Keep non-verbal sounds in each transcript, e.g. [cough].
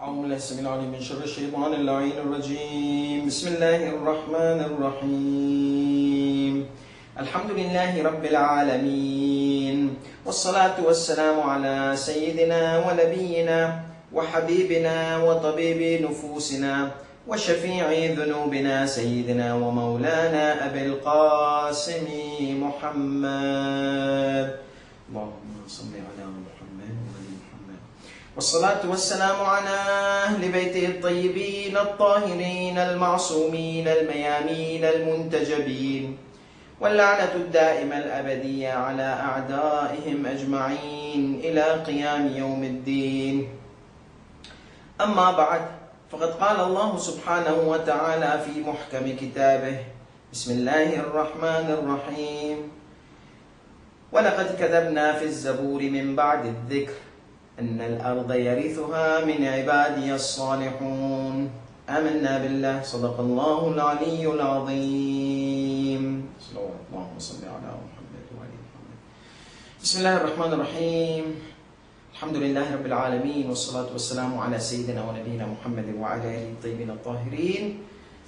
أعوذ بالله السميع العليم من شر الشيطان اللعين الرجيم. بسم الله الرحمن الرحيم. الحمد لله رب العالمين. والصلاة والسلام على سيدنا ونبينا وحبيبنا وطبيب نفوسنا وشفيع ذنوبنا سيدنا ومولانا أبي القاسم محمد. اللهم صل على محمد. والصلاة والسلام على أهل بيته الطيبين الطاهرين المعصومين الميامين المنتجبين واللعنة الدائمة الأبدية على أعدائهم أجمعين إلى قيام يوم الدين. أما بعد فقد قال الله سبحانه وتعالى في محكم كتابه بسم الله الرحمن الرحيم. ولقد كتبنا في الزبور من بعد الذكر. أن الأرض يرثها من عبادي الصالحون. آمنا بالله. صدق الله العلي العظيم. صلوات اللهم صل على محمد وآل محمد. بسم الله الرحمن الرحيم. الحمد لله رب العالمين والصلاة والسلام على سيدنا ونبينا محمد وعلى آله الطيبين الطاهرين.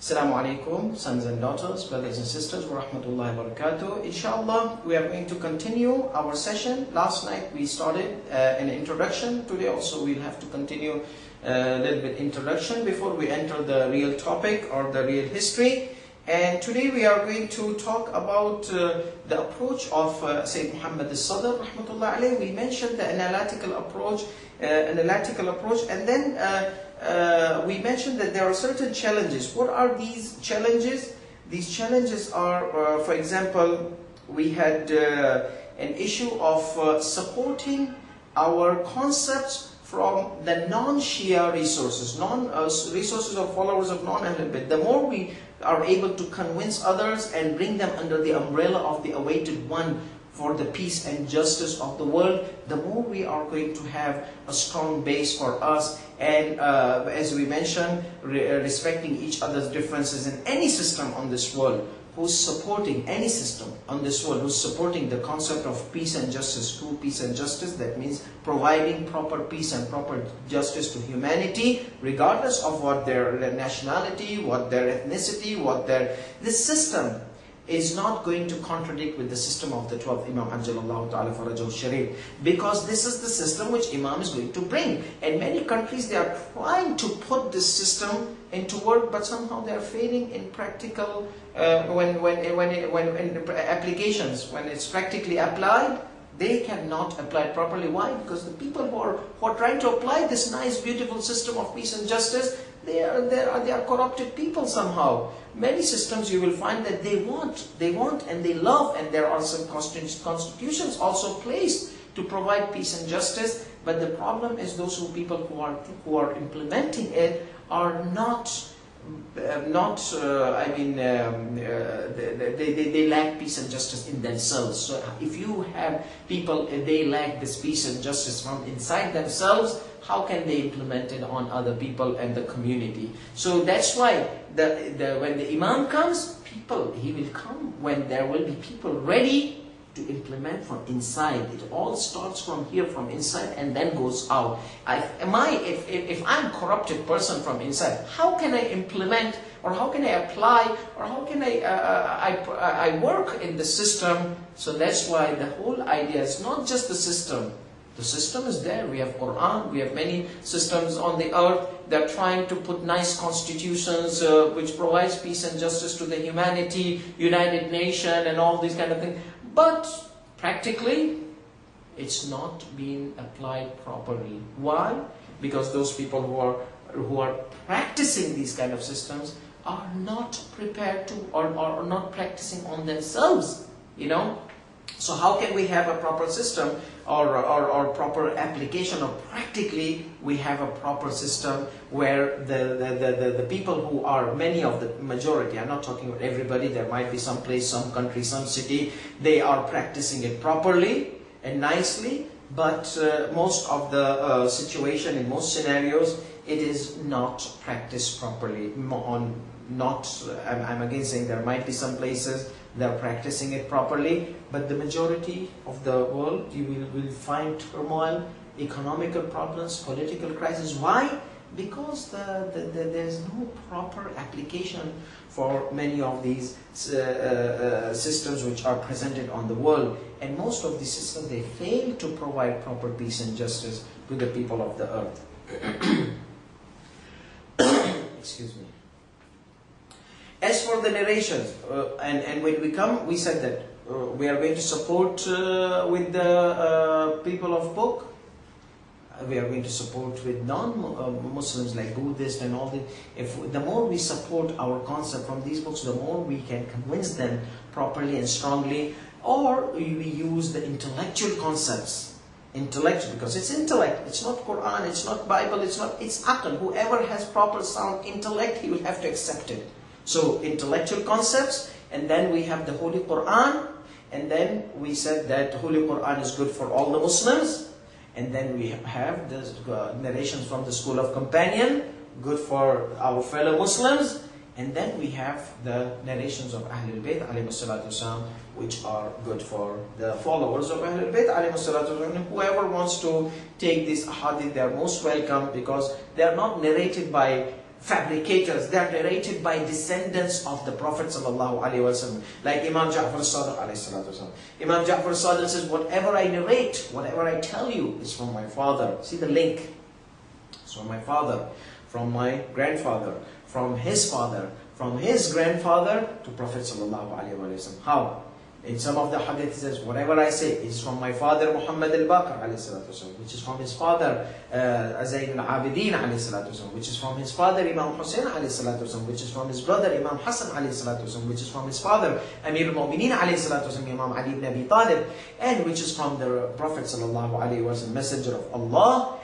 Assalamu alaikum, sons and daughters, brothers and sisters, wa rahmatullahi wa barakatuh. Inshallah, we are going to continue our session. Last night we started uh, an introduction. Today also we'll have to continue a little bit introduction before we enter the real topic or the real history. And today we are going to talk about uh, the approach of uh, Sayyid Muhammad al-Sadr, rahmatullah alayhi. We mentioned the analytical approach, uh, analytical approach, and then uh, uh, we mentioned that there are certain challenges. What are these challenges? These challenges are, uh, for example, we had uh, an issue of supporting our concepts from the non-Shia resources, non uh, resources of followers of non-Ahlul. The more we are able to convince others and bring them under the umbrella of the awaited one for the peace and justice of the world, the more we are going to have a strong base for us. And uh, as we mentioned, re respecting each other's differences in any system on this world, who's supporting any system on this world, who's supporting the concept of peace and justice, true peace and justice, that means providing proper peace and proper justice to humanity, regardless of what their nationality, what their ethnicity, what their, this system is not going to contradict with the system of the 12th Imam Anjalallahu Ta'ala Farajul Sharif because this is the system which Imam is going to bring and many countries they are trying to put this system into work but somehow they are failing in practical uh, when, when, when, when in applications when it's practically applied they cannot apply it properly. Why? Because the people who are, who are trying to apply this nice beautiful system of peace and justice they are, they are, they are corrupted people somehow. Many systems you will find that they want, they want and they love and there are some constitutions also placed to provide peace and justice. But the problem is those who people who are, who are implementing it are not uh, not, uh, I mean, um, uh, they, they, they lack peace and justice in themselves. So if you have people, they lack this peace and justice from inside themselves, how can they implement it on other people and the community? So that's why the, the, when the Imam comes, people, he will come when there will be people ready to implement from inside. It all starts from here, from inside, and then goes out. I, am I, if, if, if I'm a corrupted person from inside, how can I implement, or how can I apply, or how can I, uh, I, I work in the system? So that's why the whole idea is not just the system. The system is there. We have Quran, we have many systems on the earth. They're trying to put nice constitutions uh, which provides peace and justice to the humanity, United Nation and all these kind of things. But practically, it's not being applied properly. Why? Because those people who are who are practicing these kind of systems are not prepared to or are not practicing on themselves. You know, so how can we have a proper system or, or, or proper application or practically we have a proper system where the, the, the, the, people who are many of the majority, I'm not talking about everybody, there might be some place, some country, some city, they are practicing it properly and nicely, but uh, most of the uh, situation in most scenarios, it is not practiced properly on not, I'm, I'm again saying there might be some places they're practicing it properly, but the majority of the world, you will, will find turmoil, economical problems, political crisis. Why? Because the, the, the, there's no proper application for many of these uh, uh, uh, systems which are presented on the world. And most of these systems, they fail to provide proper peace and justice to the people of the earth. [coughs] Excuse me. As for the narrations, uh, and, and when we come, we said that uh, we are going to support uh, with the uh, people of book. Uh, We are going to support with non-Muslims like Buddhists and all the. If the more we support our concept from these books, the more we can convince them properly and strongly. Or we use the intellectual concepts, intellect because it's intellect. It's not Quran. It's not Bible. It's not. It's aql. Whoever has proper sound intellect, he will have to accept it. So intellectual concepts, and then we have the Holy Quran, and then we said that Holy Quran is good for all the Muslims, and then we have the uh, narrations from the School of Companion, good for our fellow Muslims, and then we have the narrations of Ahlul Bayt والسلام, which are good for the followers of Ahlul Bayt والسلام. Whoever wants to take this hadith, they are most welcome because they are not narrated by fabricators. They are narrated by descendants of the Prophet wasallam, like Imam Ja'far al-Sadiq Imam Ja'far al-Sadiq says, whatever I narrate, whatever I tell you is from my father. See the link. It's from my father, from my grandfather, from his father, from his grandfather to Prophet sallallahu alaihi wasallam. How? In some of the hadith it says, whatever I say is from my father Muhammad al-Baqir which is from his father uh, Zayn al-Abidin which is from his father Imam Hussein which is from his brother Imam Hassan which is from his father Amir al-Mu'mineen Imam Ali ibn Abi Talib and which is from the Prophet sallallahu wasallam, messenger of Allah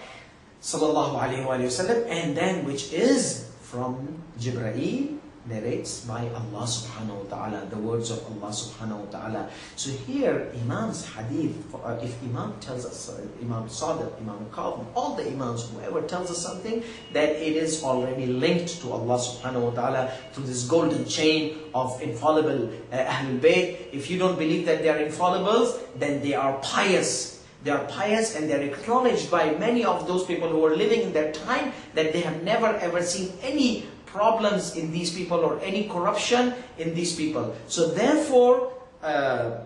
sallallahu wasallam and then which is from Jibreel narrates by Allah subhanahu wa ta'ala, the words of Allah subhanahu wa ta'ala. So here, Imam's hadith, uh, if Imam tells us, uh, Imam Sadiq, Imam Kazim, all the Imams, whoever tells us something, that it is already linked to Allah subhanahu wa ta'ala through this golden chain of infallible uh, Ahlul Bayt. If you don't believe that they are infallibles, then they are pious. They are pious and they are acknowledged by many of those people who are living in their time that they have never ever seen any problems in these people or any corruption in these people. So therefore, uh,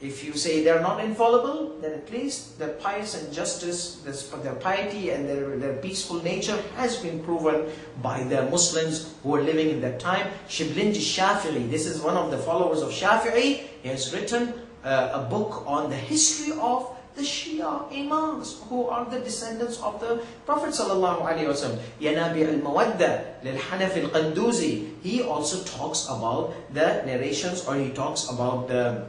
if you say they're not infallible, then at least their pious and justice, their piety and their, their peaceful nature has been proven by the Muslims who are living in that time. Shiblinji Shafi'i, this is one of the followers of Shafi'i, he has written uh, a book on the history of the Shia Imams who are the descendants of the Prophet sallallahu alaihi wasallam. He also talks about the narrations or he talks about the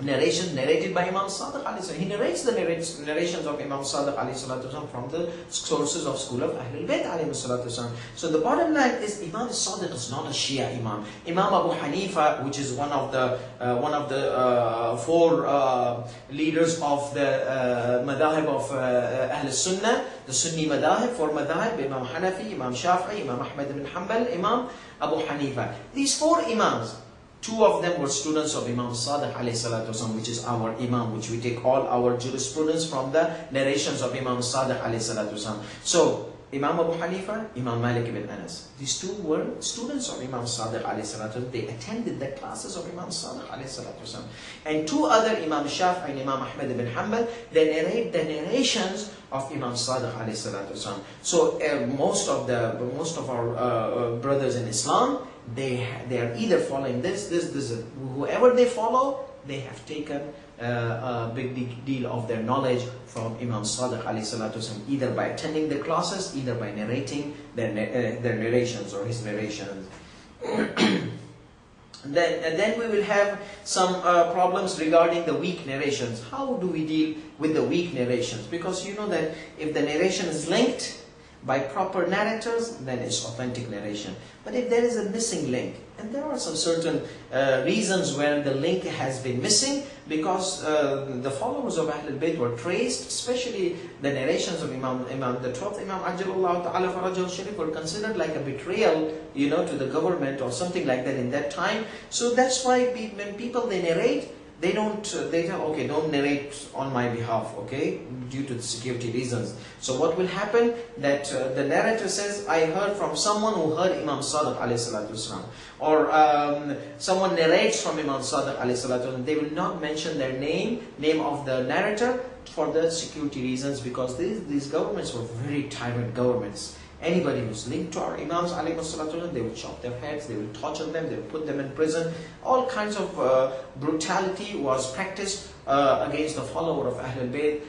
narration narrated by Imam Sadiq He narrates the narrations of Imam Sadiq from the sources of school of Ahlul Bayt al-Islam. So the bottom line is Imam Sadiq is not a Shia Imam. Imam Abu Hanifa, which is one of the uh, one of the uh, four uh, leaders of the uh, of uh, Ahl Sunnah, the Sunni madhahib, four madhahib, Imam Hanafi, Imam Shafi'i, Imam Ahmad ibn Hanbal, Imam Abu Hanifa. These four Imams, Two of them were students of Imam Sadiq والسلام, which is our Imam, which we take all our jurisprudence from the narrations of Imam Sadiq والسلام. So, Imam Abu Hanifa, Imam Malik ibn Anas. These two were students of Imam Sadiq والسلام. They attended the classes of Imam Sadiq والسلام. And two other, Imam Shafi and Imam Ahmad ibn Hanbal, they narrate the narrations of Imam Sadiq والسلام. So uh, most of the most of our uh, uh brothers in Islam, they they are either following this, this, this. Whoever they follow, they have taken uh, a big deal of their knowledge from Imam Sadiq alayhi salatu either by attending the classes, either by narrating their uh, their narrations or his narrations. [coughs] Then, then we will have some uh, problems regarding the weak narrations. How do we deal with the weak narrations? Because you know that if the narration is linked, by proper narrators, then it's authentic narration. But if there is a missing link, and there are some certain uh, reasons where the link has been missing, because uh, the followers of Ahlul Bayt were traced, especially the narrations of Imam, Imam the 12th Imam Ajalullah Ta'ala Farajul Sharif were considered like a betrayal, you know, to the government or something like that in that time. So that's why when people they narrate, they don't uh, they okay don't narrate on my behalf okay due to the security reasons. So what will happen? That uh, the narrator says i heard from someone who heard imam sadiq alayhi or um, someone narrates from imam sadiq alayhi they will not mention their name name of the narrator for the security reasons because these, these governments were very tyrant governments Anybody who's linked to our Imams, they will chop their heads, they will torture them, they will put them in prison. All kinds of uh, brutality was practiced uh, against the follower of Ahlul Bayt,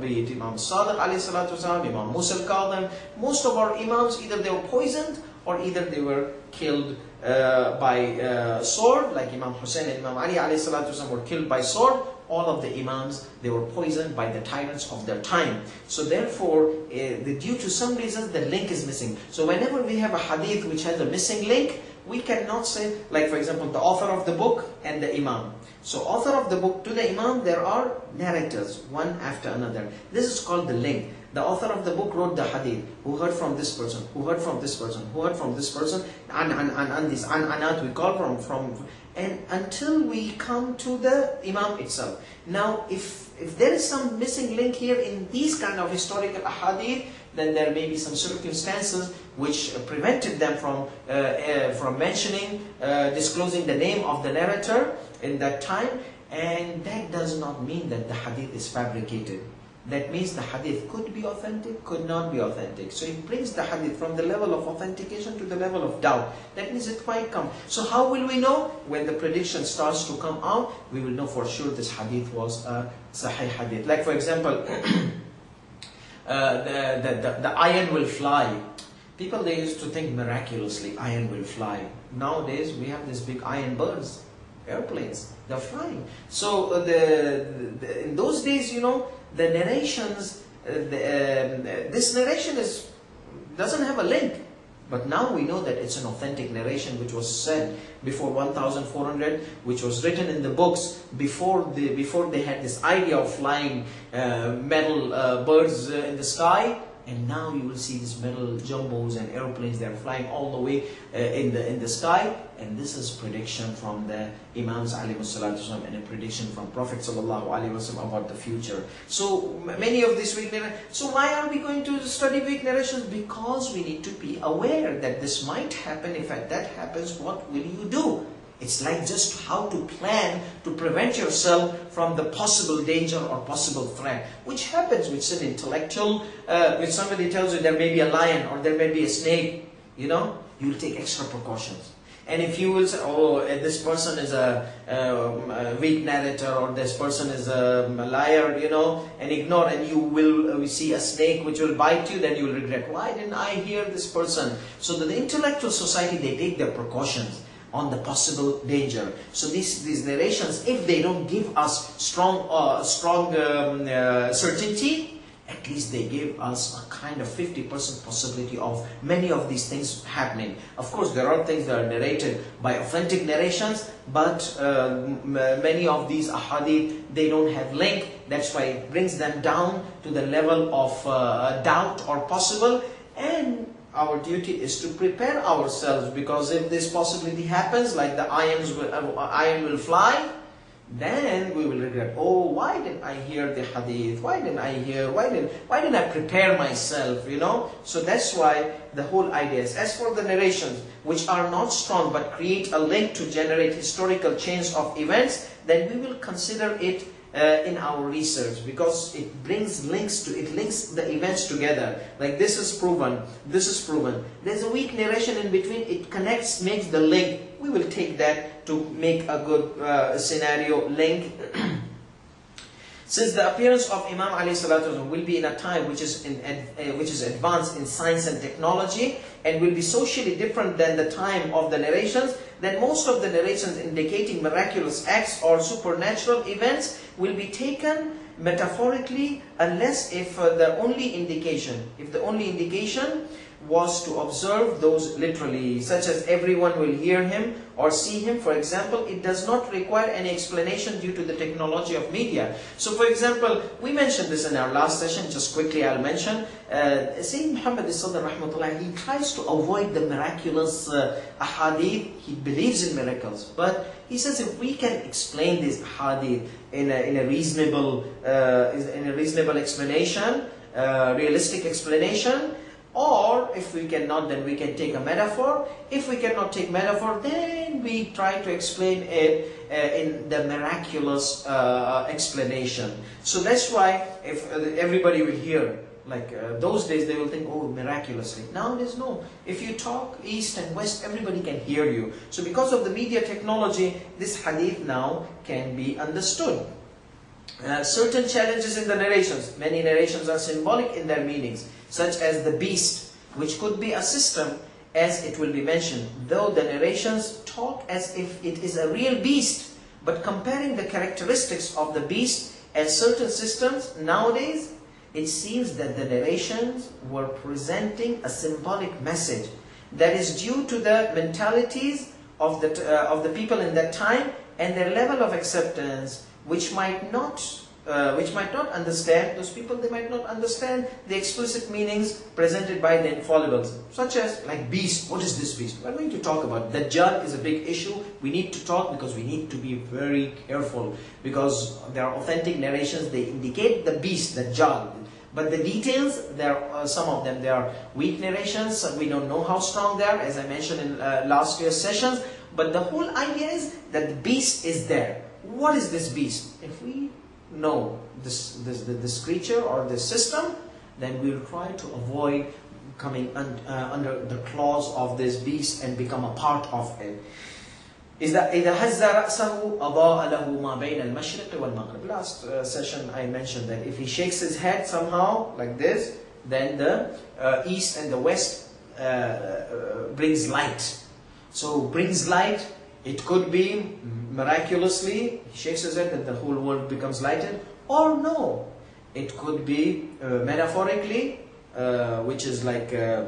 be it Imam Sadiq, Imam Musa al Most of our Imams, either they were poisoned or either they were killed uh, by uh, sword, like Imam Hussein and Imam Ali were killed by sword, all of the imams, they were poisoned by the tyrants of their time. So therefore, uh, the, due to some reasons, the link is missing. So whenever we have a hadith which has a missing link, we cannot say, like for example, the author of the book and the imam. So author of the book to the imam, there are narrators, one after another. This is called the link. The author of the book wrote the hadith, who heard from this person, who heard from this person, who heard from this person, and and and, and this an anat we call from from and until we come to the Imam itself. Now, if, if there is some missing link here in these kind of historical hadith, then there may be some circumstances which prevented them from, uh, uh, from mentioning, uh, disclosing the name of the narrator in that time, and that does not mean that the hadith is fabricated. That means the hadith could be authentic, could not be authentic. So it brings the hadith from the level of authentication to the level of doubt. That means it might come. So how will we know? When the prediction starts to come out, we will know for sure this hadith was a sahih hadith. Like for example, [coughs] uh, the, the, the, the iron will fly. People they used to think miraculously iron will fly. Nowadays we have these big iron birds, airplanes, they're flying. So uh, the, the, in those days, you know, the narrations, uh, the, um, this narration is doesn't have a link. But now we know that it's an authentic narration which was said before 1400, which was written in the books before, the, before they had this idea of flying uh, metal uh, birds uh, in the sky And now you will see these metal jumbos and airplanes, they're flying all the way uh, in, the, in the sky. And this is prediction from the Imams والسلام, and a prediction from Prophet وسلم, about the future. So many of these weak narrations. So why are we going to study weak narrations? Because we need to be aware that this might happen. If that happens, what will you do? It's like just how to plan to prevent yourself from the possible danger or possible threat, which happens with an intellectual, uh, when somebody tells you there may be a lion or there may be a snake, you know, you will take extra precautions. And if you will say, oh, uh, this person is a, a, weak narrator or this person is a, a, liar, you know, and ignore, and you will uh, see a snake which will bite you, then you will regret, why didn't I hear this person? So the intellectual society, they take their precautions on the possible danger. So these, these narrations, if they don't give us strong, uh, strong um, uh, certainty, at least they give us a kind of 50% possibility of many of these things happening. Of course, there are things that are narrated by authentic narrations, but uh, many of these ahadith, they don't have link. That's why it brings them down to the level of uh, doubt or possible. And our duty is to prepare ourselves because if this possibility happens, like the irons will, uh, iron will fly, then we will regret, oh, why didn't I hear the hadith? Why didn't I hear? Why didn't, why didn't I prepare myself? You know? So that's why the whole idea is. As for the narrations, which are not strong but create a link to generate historical chains of events, then we will consider it uh, in our research because it brings links to it links the events together. Like this is proven this is proven. There's a weak narration in between. It connects makes the link. We will take that to make a good uh, scenario link. [clears throat] Since the appearance of Imam Ali will be in a time which is, in, uh, which is advanced in science and technology and will be socially different than the time of the narrations, then most of the narrations indicating miraculous acts or supernatural events will be taken metaphorically unless if uh, the only indication, if the only indication was to observe those literally, such as everyone will hear him or see him. For example, it does not require any explanation due to the technology of media. So for example, we mentioned this in our last session, just quickly I'll mention. Uh, Sayyid Muhammad rahmatullah, he tries to avoid the miraculous uh, ahadith. He believes in miracles. But he says if we can explain this ahadith in a, in a reasonable, uh, in a reasonable explanation, uh, realistic explanation, or if we cannot, then we can take a metaphor. If we cannot take metaphor, then we try to explain it uh, in the miraculous uh, explanation. So that's why if uh, everybody will hear, like uh, those days they will think, oh, miraculously. Nowadays, no. If you talk east and west, everybody can hear you. So because of the media technology, this hadith now can be understood. Uh, certain challenges in the narrations. Many narrations are symbolic in their meanings such as the beast, which could be a system as it will be mentioned, though the narrations talk as if it is a real beast, but comparing the characteristics of the beast and certain systems nowadays, it seems that the narrations were presenting a symbolic message that is due to the mentalities of the, uh, of the people in that time and their level of acceptance, which might not uh, which might not understand, those people, they might not understand the explicit meanings presented by the infallibles, such as like beast. What is this beast? We're going to talk about. Dajjal is a big issue. We need to talk because we need to be very careful because there are authentic narrations, they indicate the beast, the Dajjal. But the details, there are uh, some of them, they are weak narrations. We don't know how strong they are, as I mentioned in uh, last year's sessions. But the whole idea is that the beast is there. What is this beast? If we know this, this, this creature or this system, then we'll try to avoid coming un, uh, under the claws of this beast and become a part of it. إذا إذا هز رأسه أضاء له ما بين المشرق والمغرب. Last uh, session I mentioned that if he shakes his head somehow like this, then the uh, east and the west uh, uh brings light. So brings light. it could be miraculously, he shakes his head and the whole world becomes lighted, or no, it could be uh, metaphorically, uh, which is like uh,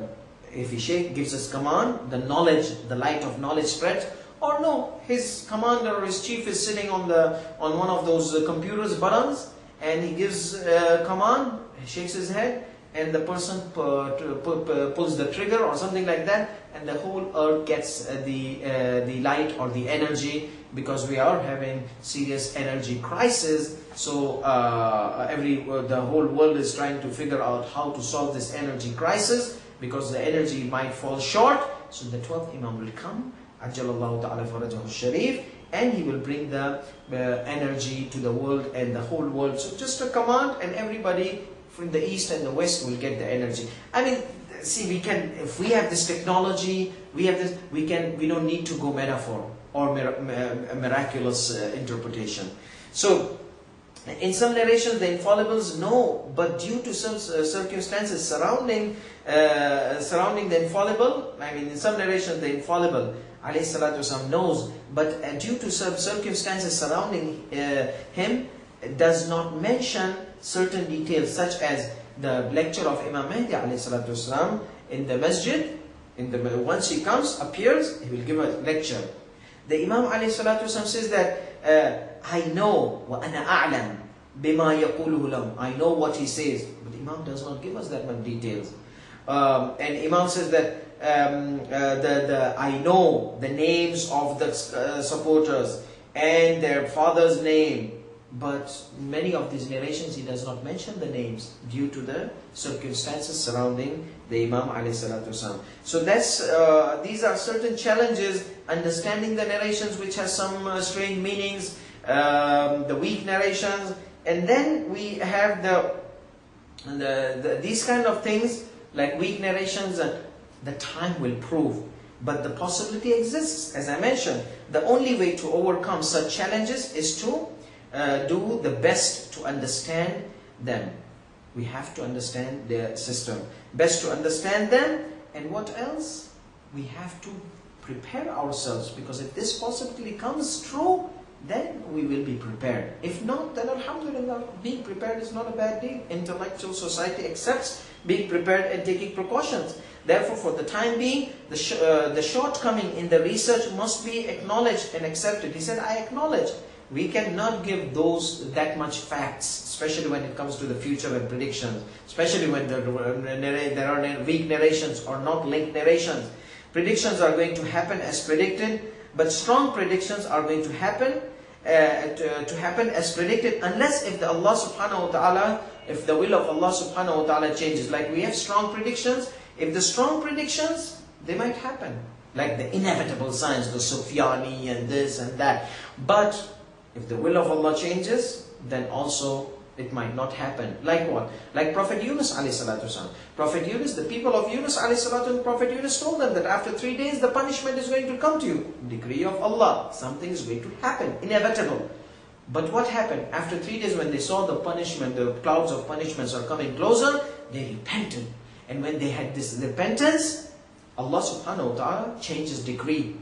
if he shake, gives us command, the knowledge, the light of knowledge spreads, or no, his commander or his chief is sitting on the on one of those uh, computers buttons and he gives uh, command, he shakes his head, and the person pulls the trigger or something like that, and the whole earth gets uh, the the light or the energy because we are having serious energy crisis. So uh, every uh, the whole world is trying to figure out how to solve this energy crisis because the energy might fall short. So the 12th Imam will come, Farajahu Sharif, and he will bring the uh, energy to the world and the whole world. So just a command and everybody from the east and the west will get the energy. I mean, see, we can, if we have this technology, we have this, we can, we don't need to go metaphor or miraculous uh, interpretation. So, in some narrations, the infallibles know, but due to some uh, circumstances surrounding uh, surrounding the infallible, I mean, in some narrations, the infallible, alayhi salatu knows, but uh, due to some circumstances surrounding uh, him, does not mention certain details, such as the lecture of Imam Mahdi alayhi salatu wasalam in the masjid. In the once he comes, appears, he will give a lecture. The Imam alayhi salatu says that uh, I know وَأَنَا أَعْلَمْ بِمَا يَقُولُهُ لَهُمْ I know what he says. But Imam does not give us that much details. Um, and Imam says that um, uh, the, the, I know the names of the uh, supporters and their father's name but many of these narrations he does not mention the names due to the circumstances surrounding the Imam alayhi So that's uh, these are certain challenges understanding the narrations which has some uh, strange meanings, um, the weak narrations, and then we have the, the, the these kind of things like weak narrations. Uh, the time will prove but the possibility exists. As I mentioned, the only way to overcome such challenges is to uh, do the best to understand them. We have to understand their system. Best to understand them and what else? We have to prepare ourselves because if this possibility comes true, then we will be prepared. If not, then Alhamdulillah, being prepared is not a bad thing. Intellectual society accepts being prepared and taking precautions. Therefore, for the time being, the, sh- uh, the shortcoming in the research must be acknowledged and accepted. He said, I acknowledge. We cannot give those that much facts, especially when it comes to the future and predictions, especially when there, there are weak narrations or not linked narrations. Predictions are going to happen as predicted, but strong predictions are going to happen uh, to, to, happen as predicted unless if the Allah subhanahu wa ta'ala, if the will of Allah subhanahu wa ta'ala changes. Like we have strong predictions, if the strong predictions, they might happen. Like the inevitable signs, the Sufyani and this and that. But if the will of Allah changes, then also it might not happen. Like what? Like Prophet Yunus alayhi Prophet Yunus, the people of Yunus alayhi Prophet Yunus told them that after three days the punishment is going to come to you. Decree of Allah. Something is going to happen. Inevitable. But what happened? After three days when they saw the punishment, the clouds of punishments are coming closer, they repented. And when they had this repentance, Allah subhanahu wa ta'ala changed his decree.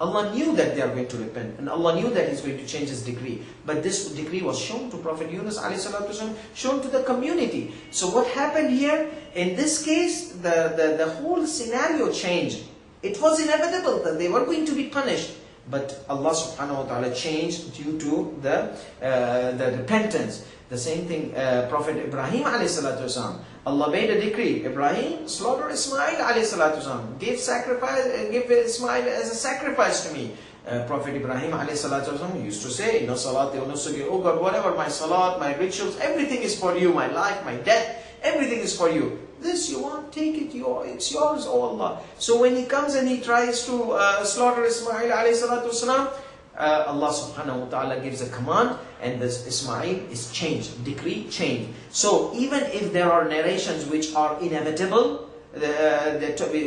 Allah knew that they are going to repent and Allah knew that He's going to change His decree. But this decree was shown to Prophet Yunus والسلام, shown to the community. So what happened here? In this case, the, the, the whole scenario changed. It was inevitable that they were going to be punished. But Allah subhanahu wa ta'ala changed due to the, uh, the repentance. The same thing, uh, Prophet Ibrahim والسلام, Allah made a decree, Ibrahim, slaughter Ismail alayhi give sacrifice, uh, give Ismail as a sacrifice to me. Uh, Prophet Ibrahim alayhi used to say, no salat, no sugi, oh God, whatever, my salat, my rituals, everything is for you, my life, my death, everything is for you. This you want, take it, your, it's yours, oh Allah. So when he comes and he tries to uh, slaughter Ismail alayhi uh, Allah subhanahu wa ta'ala gives a command and this Ismail is changed, decree changed. So even if there are narrations which are inevitable, uh,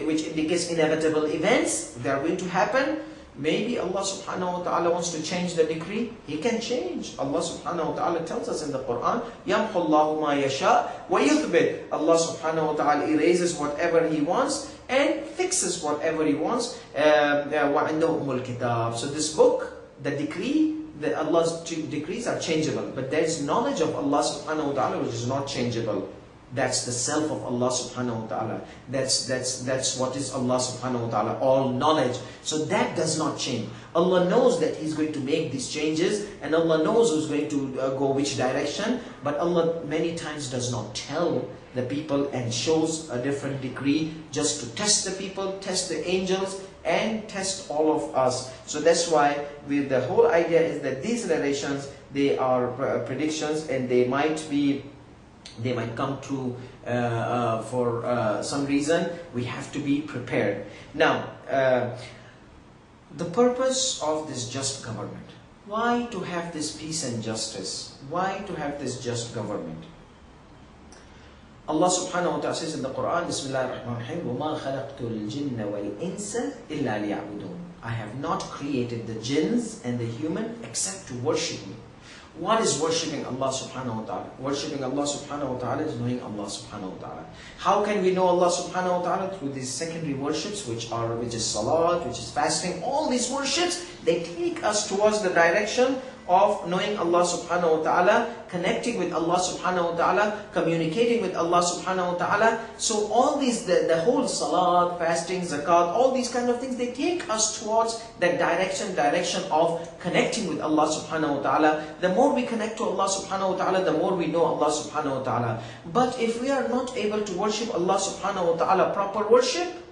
which indicates inevitable events, they are going to happen, Maybe Allah subhanahu wa ta'ala wants to change the decree. He can change. Allah subhanahu wa ta'ala tells us in the Quran, يَمْحُ اللَّهُ مَا يَشَاءُ وَيُثْبِتُ Allah subhanahu wa ta'ala erases whatever He wants and fixes whatever He wants. Um, وَعِنْدَهُ أُمُّ الْكِتَابِ So this book, the decree, the Allah's decrees are changeable. But there is knowledge of Allah subhanahu wa ta'ala which is not changeable. That's the self of Allah subhanahu wa ta'ala. That's, that's, that's what is Allah subhanahu wa ta'ala, all knowledge. So that does not change. Allah knows that He's going to make these changes and Allah knows who's going to uh, go which direction. But Allah many times does not tell the people and shows a different decree just to test the people, test the angels and test all of us. So that's why we, the whole idea is that these narrations, they are uh, predictions and they might be, they might come true uh, uh, for uh, some reason. We have to be prepared. Now, uh, the purpose of this just government. Why to have this peace and justice? Why to have this just government? Allah subhanahu wa ta'ala says in the Quran, Bismillah ar-Rahman ar-Rahim, وَمَا خَلَقْتُ الْجِنَّ وَالْإِنسَ إِلَّا لِيَعْبُدُونَ I have not created the jinns and the human except to worship me. What is worshipping Allah subhanahu wa ta'ala? Worshipping Allah subhanahu wa ta'ala is knowing Allah subhanahu wa ta'ala. How can we know Allah subhanahu wa ta'ala? Through these secondary worships which are which is salat, which is fasting, all these worships, they take us towards the direction of knowing Allah subhanahu wa ta'ala, connecting with Allah subhanahu wa ta'ala, communicating with Allah subhanahu wa ta'ala. So all these, the, the whole salat, fasting, zakat, all these kind of things, they take us towards that direction, direction of connecting with Allah subhanahu wa ta'ala. The more we connect to Allah subhanahu wa ta'ala, the more we know Allah subhanahu wa ta'ala. But if we are not able to worship Allah subhanahu wa ta'ala proper worship,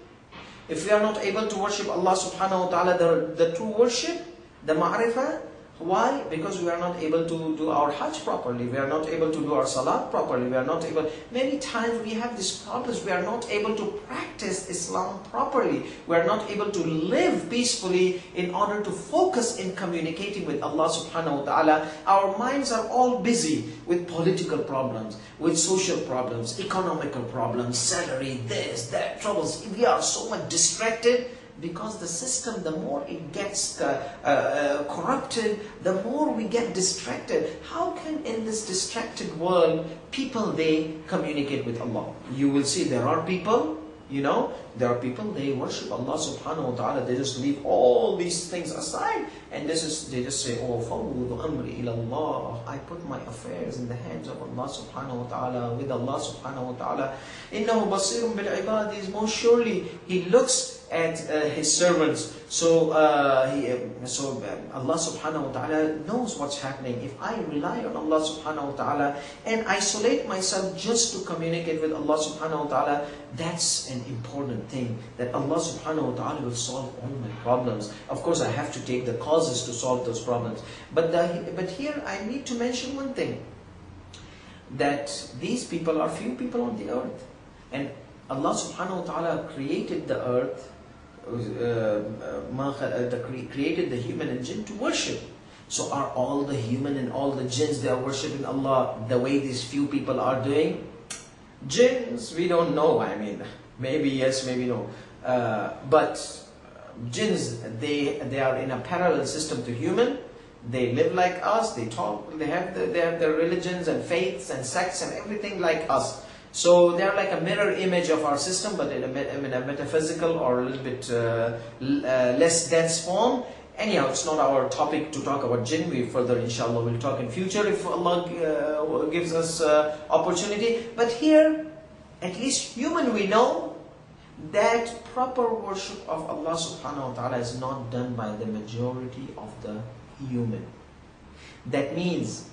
if we are not able to worship Allah subhanahu wa ta'ala the, the true worship, the ma'rifah, why? Because we are not able to do our Hajj properly. We are not able to do our Salat properly. We are not able. Many times we have these problems. We are not able to practice Islam properly. We are not able to live peacefully in order to focus in communicating with Allah subhanahu wa ta'ala. Our minds are all busy with political problems, with social problems, economical problems, salary, this, that, troubles. We are so much distracted because the system, the more it gets uh, uh, corrupted, the more we get distracted. How can in this distracted world, people, they communicate with Allah? You will see there are people You know, there are people they worship Allah subhanahu wa ta'ala, they just leave all these things aside and this is they just say, Oh amri ila Allah. I put my affairs in the hands of Allah subhanahu wa ta'ala, with Allah subhanahu wa ta'ala. Innahu basirun bil ibad is most surely He looks at uh, his servants. So, uh, he, so uh, Allah subhanahu wa ta'ala knows what's happening. If I rely on Allah subhanahu wa ta'ala and isolate myself just to communicate with Allah subhanahu wa ta'ala, that's an important thing. That Allah subhanahu wa ta'ala will solve all my problems. Of course, I have to take the causes to solve those problems. But, the, but here I need to mention one thing. That these people are few people on the earth. And Allah subhanahu wa ta'ala created the earth uh, uh, created the human and jinn to worship. So are all the human and all the jinns, they are worshipping Allah the way these few people are doing? Jinns, we don't know, I mean, maybe yes, maybe no. Uh, but jinns, they, they are in a parallel system to human. They live like us, they talk, they have, the, they have their religions and faiths and sects and everything like us. So they're like a mirror image of our system, but in a, a metaphysical or a little bit uh, uh, less dense form. Anyhow, it's not our topic to talk about jinn. We further, inshallah, will talk in future if Allah uh, gives us uh, opportunity. But here, at least human, we know that proper worship of Allah subhanahu wa ta'ala is not done by the majority of the human. That means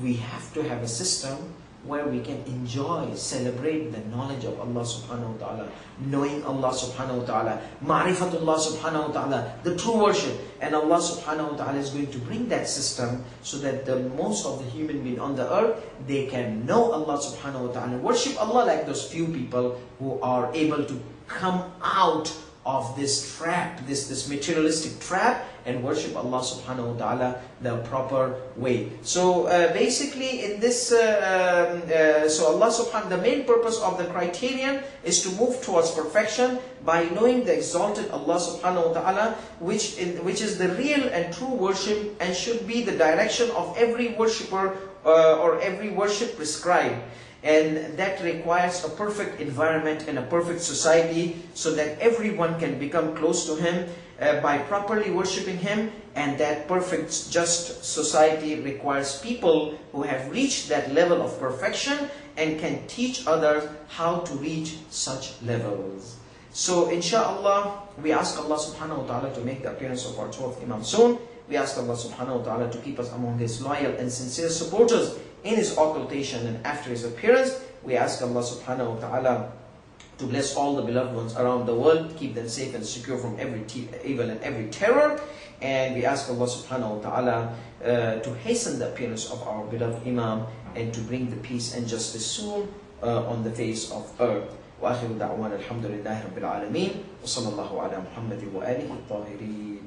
we have to have a system where we can enjoy, celebrate the knowledge of Allah subhanahu wa ta'ala, knowing Allah subhanahu wa ta'ala, ma'rifatullah subhanahu wa ta'ala, the true worship. And Allah subhanahu wa ta'ala is going to bring that system so that the most of the human being on the earth, they can know Allah subhanahu wa ta'ala, worship Allah like those few people who are able to come out of this trap, this, this materialistic trap, and worship Allah subhanahu wa ta'ala the proper way. So uh, basically in this, uh, um, uh, so Allah subhanahu the main purpose of the criterion is to move towards perfection by knowing the exalted Allah subhanahu wa ta'ala, which, in, which is the real and true worship and should be the direction of every worshipper uh, or every worship prescribed. And that requires a perfect environment and a perfect society so that everyone can become close to Him uh, by properly worshipping Him. And that perfect, just society requires people who have reached that level of perfection and can teach others how to reach such levels. So, inshallah, we ask Allah subhanahu wa ta'ala to make the appearance of our 12th Imam soon. We ask Allah subhanahu wa ta'ala to keep us among His loyal and sincere supporters in his occultation and after his appearance. We ask Allah subhanahu wa ta'ala to bless all the beloved ones around the world, keep them safe and secure from every evil and every terror. And we ask Allah subhanahu wa ta'ala uh, to hasten the appearance of our beloved Imam and to bring the peace and justice soon uh, on the face of earth. وآخر دعوانا الحمد لله رب العالمين وصلى الله على محمد وآله الطاهرين